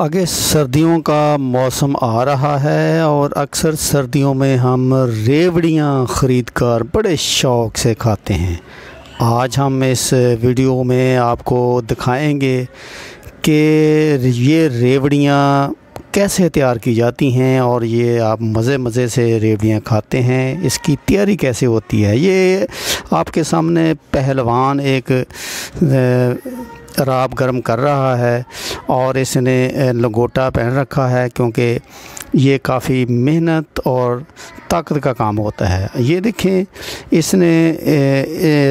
आगे सर्दियों का मौसम आ रहा है और अक्सर सर्दियों में हम रेवड़ियाँ ख़रीद कर बड़े शौक़ से खाते हैं। आज हम इस वीडियो में आपको दिखाएँगे कि ये रेवड़ियाँ कैसे तैयार की जाती हैं और ये आप मज़े मज़े से रेवड़ियाँ खाते हैं। इसकी तैयारी कैसे होती है? ये आपके सामने पहलवान एक राब गर्म कर रहा है और इसने लंगोटा पहन रखा है क्योंकि ये काफ़ी मेहनत और ताकत का काम होता है। ये देखें, इसने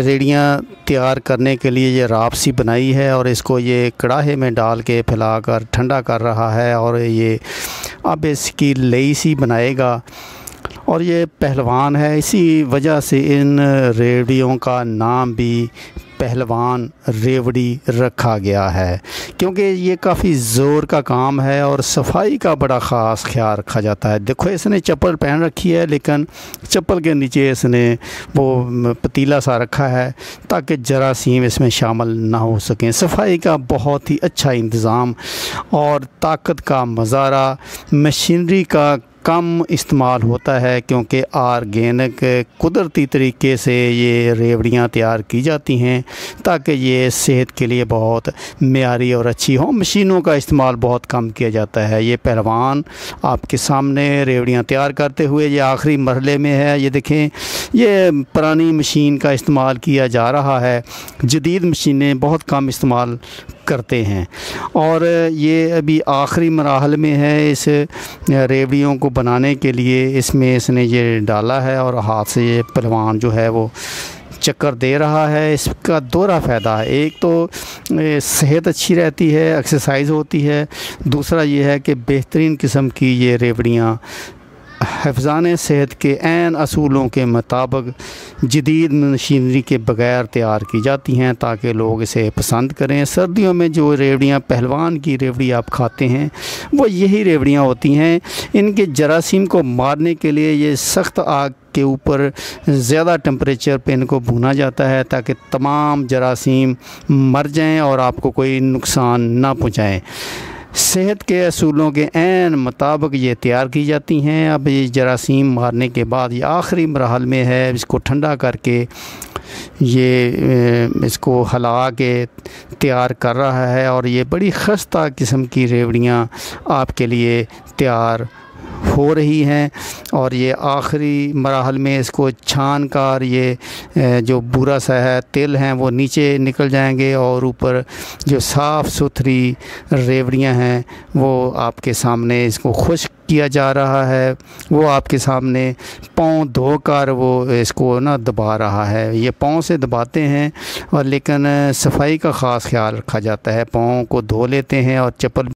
रेडियाँ तैयार करने के लिए ये राब सी बनाई है और इसको ये कड़ाहे में डाल के फैलाकर ठंडा कर रहा है और ये अब इसकी लई सी बनाएगा। और ये पहलवान है, इसी वजह से इन रेडियों का नाम भी पहलवान रेवड़ी रखा गया है। क्योंकि ये काफ़ी ज़ोर का काम है और सफ़ाई का बड़ा ख़ास ख्याल रखा जाता है। देखो, इसने चप्पल पहन रखी है, लेकिन चप्पल के नीचे इसने वो पतीला सा रखा है ताकि जरासीम इसमें शामिल ना हो सकें। सफ़ाई का बहुत ही अच्छा इंतज़ाम और ताकत का मज़ारा, मशीनरी का कम इस्तेमाल होता है क्योंकि आर्गेनिक कुदरती तरीके से ये रेवड़ियाँ तैयार की जाती हैं। ताकि ये सेहत के लिए बहुत मीरी और अच्छी हो। मशीनों का इस्तेमाल बहुत कम किया जाता है। ये पहलवान आपके सामने रेवड़ियाँ तैयार करते हुए ये आखिरी मरहले में है। ये देखें, ये पुरानी मशीन का इस्तेमाल किया जा रहा है। जदीद मशीनें बहुत कम इस्तेमाल करते हैं। और ये अभी आखिरी मराहल में है इस रेवड़ियों को बनाने के लिए। इसमें इसने ये डाला है और हाथ से ये पहलवान जो है वो चक्कर दे रहा है, इसका दोहरा फ़ायदा है। एक तो सेहत अच्छी रहती है, एक्सरसाइज होती है। दूसरा ये है कि बेहतरीन किस्म की ये रेवड़ियाँ हफान सेहत के एन असूलों के मुताबिक जदीद मशीनरी के बगैर तैयार की जाती हैं ताकि लोग इसे पसंद करें। सर्दियों में जो रेवड़ियाँ पहलवान की रेवड़ी आप खाते हैं, वो यही रेवड़ियाँ होती हैं। इनके जरासीम को मारने के लिए ये सख्त आग के ऊपर ज़्यादा टेम्परेचर पे इनको भुना जाता है ताकि तमाम जरासीम मर जाएँ और आपको कोई नुकसान ना पहुँचाएँ। सेहत के असूलों के एन मुताबिक ये तैयार की जाती हैं। अब ये जरासीम मारने के बाद ये आखिरी मरहल में है। इसको ठंडा करके ये इसको हला के तैयार कर रहा है और ये बड़ी खस्ता किस्म की रेवड़ियाँ आपके लिए तैयार हो रही हैं और ये आखिरी मराहल में इसको छान कर ये जो बुरा सा है, तिल हैं, वो नीचे निकल जाएँगे और ऊपर जो साफ़ सुथरी रेवड़ियाँ हैं, वो आपके सामने इसको खुश्क किया जा रहा है। वो आपके सामने पाँव धोकर वो इसको ना दबा रहा है। ये पाँव से दबाते हैं और लेकिन सफ़ाई का ख़ास ख्याल रखा जाता है। पाँव को धो लेते हैं और चप्पल